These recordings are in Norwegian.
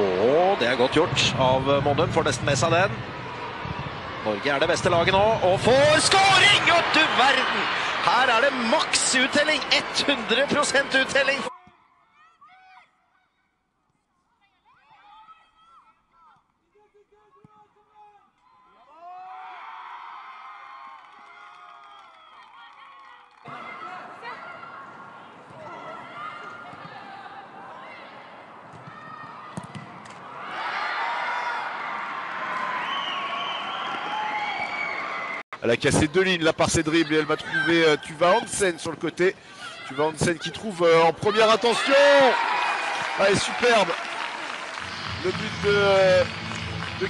Og det er godt gjort av Monum. Får nesten med seg den. Norge er det beste laget nå, og får skåring! Å, du verden! Her er det maks uttelling! 100% uttelling! Elle a cassé deux lignes là par ses dribbles et elle va trouver euh, Tuva Hansen sur le côté. Tuva Hansen qui trouve euh, en première intention. Allez, superbe. Le but de, euh, de.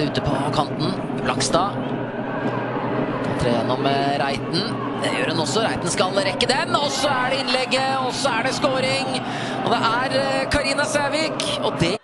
Er ute på kanten. Blakstad. Tre gjennom Reiten. Det gjør han også. Reiten skal rekke den. Og så er det innlegget, og så er det scoring. Og det er eh, Karina Sævik. Og det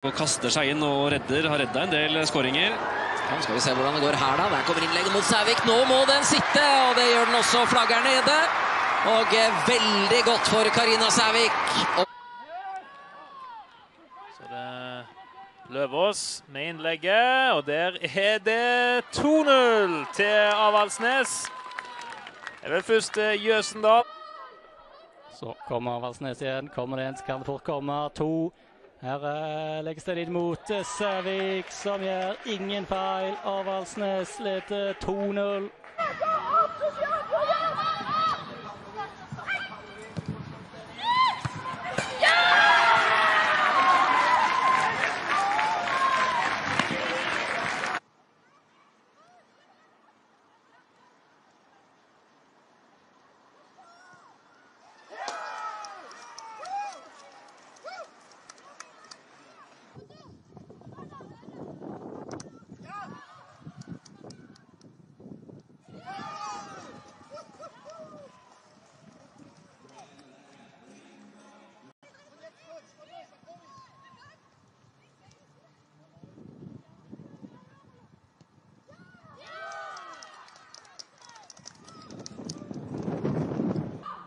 Og kaster seg inn og redder. Har redda en del skåringer. Nå skal vi se hvordan det går her, da. Der kommer innlegget mot Sævik. Nå må den sitte, og det gjør den også. Flagger nede. Og eh, veldig godt for Karina Sævik. Og Så det er Løvaas med innlegget, og der er det 2-0 til Avaldsnes. Det er vel først eh, Jøsendal. Så kommer Avaldsnes igjen. Kommer det en, så kan det fort komme to. Her eh, legges det litt mot eh, Sævik, som gjør ingen feil. Avaldsnes leder 2-0.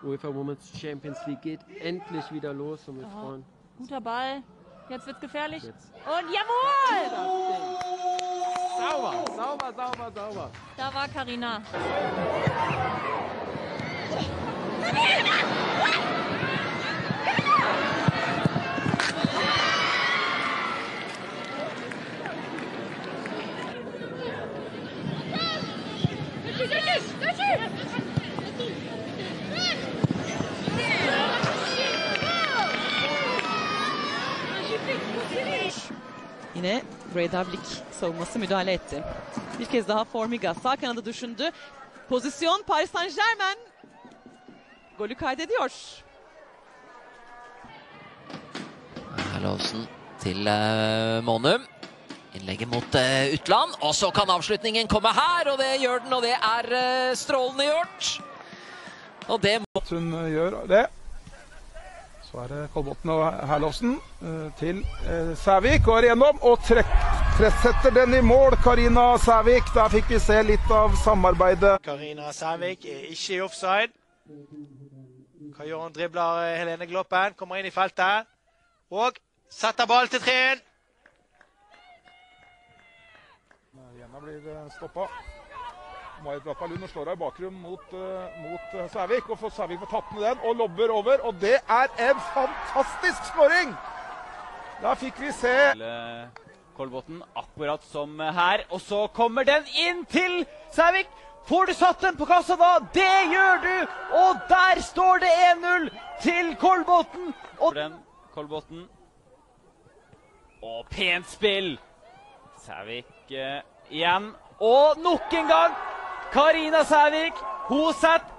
UEFA Women's Champions League geht endlich wieder los und wir Ja. freuen Guter Ball. Jetzt wird's gefährlich. Jetzt. Und jawohl! Sauber, sauber, sauber, sauber. Da war Karina. Yine Bredavlik savunması müdahale etti. Bir kez daha Formiga sağ kanada düşündü. Pozisyon Paris Saint Germain golü kaydediyor. Herlovsen til eh, Monum. Innlegget mot Utland. Og så kan avslutningen komme her, og det gjør den, og det er strålende gjort. Og det må hun gjør det. Så er det Kolbotn og Herlovsen eh, til eh, Sævik. Og er igjennom og trekk, setter den i mål, Karina Sævik. Der fikk vi se litt av samarbeidet. Karina Sævik er ikke i offside. Kajon? Dribler eh, Helene Gloppen, kommer inn i feltet. Og setter ball til treen. Jenna blir stoppa. Marit Rappa Lund og slår av i bakgrunnen mot, eh, mot eh, Sævik. Og får Sævik får tatt med den og lobber over. Og det er en fantastisk skåring! Der fikk vi se Kolbotn, akkurat som her. Og så kommer den inn til Sævik. Får du satt den på kassa da? Det gjør du! Og der står det 1-0 til Kolbotn. Og den, Kolbotn. Og pent spill. Sævik eh, igjen. Og nok en gang Karina Sævik. Hun setter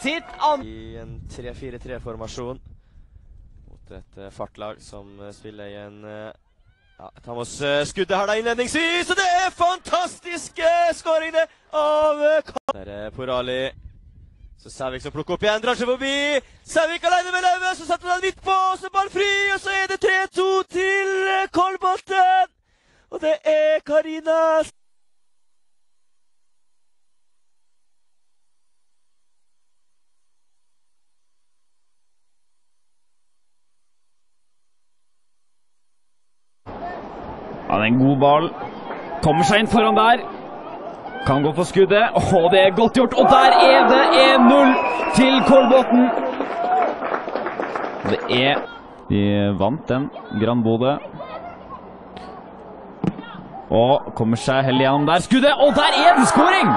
sitt an... I en 3-4-3-formasjon mot et eh, fartlag som eh, spiller i en eh, ja, Thomas skuddet her da innledningsvis, og det er fantastiske skåringer av Der er Porali. Så Sævik som plukker opp igjen, drar seg forbi. Sævik alene med Leve, så setter han midt på, så ball fri, og så er det 3-2 til Kolbotten. Og det er Karina Ja, det er en god ball. Kommer seg inn foran der. Kan gå for skuddet. Og det er godt gjort. Og der er det 1-0 til Kolbotn. Det er De vant den, Gran Bodø. Og kommer seg heller gjennom der. Skuddet! Og der er det skåring!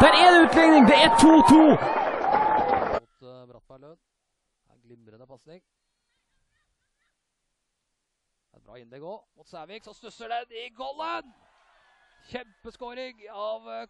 Der er det utligning! Det er 2-2. Bra innlegg òg mot Sævik, så stusser den i golden! Kjempeskåring av eh,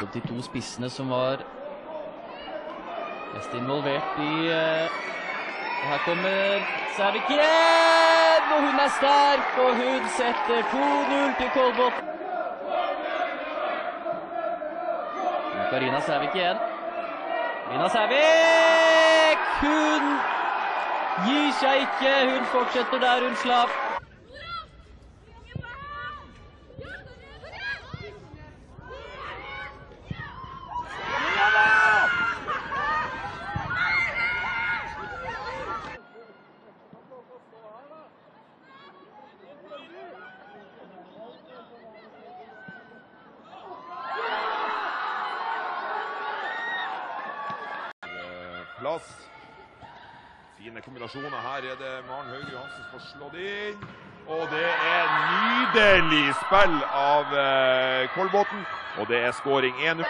Kolbotn. De to spissene som var mest involvert i eh, Her kommer Sævik igjen! Og hun er sterk, og hun setter 2-0 til Kolbotn. Karina Sævik igjen. Karina Sævik! Hun gir seg ikke. Hun fortsetter der hun slapp. Plass. Fine kombinasjoner. Her er det Maren Hauge Johansen som får slått inn. Og det er nydelig spill av eh, Kolbotn. Og det er skåring 1-0.